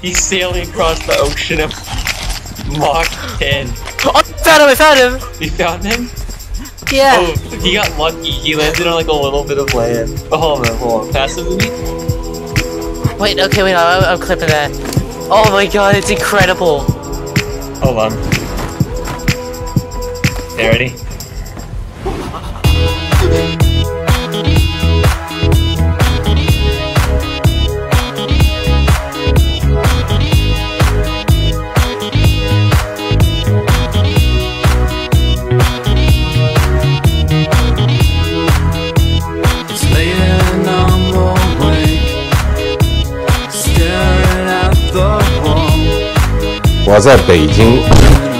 He's sailing across the ocean of Mach 10. Oh, I found him! I found him! You found him? Yeah. Oh, he got lucky. He landed on like a little bit of land. Oh, hold on, hold on. Pass it to me. Wait, okay, wait, I'm, I'm clipping that. Oh my god, it's incredible. Hold on. Okay, ready? 我在北京。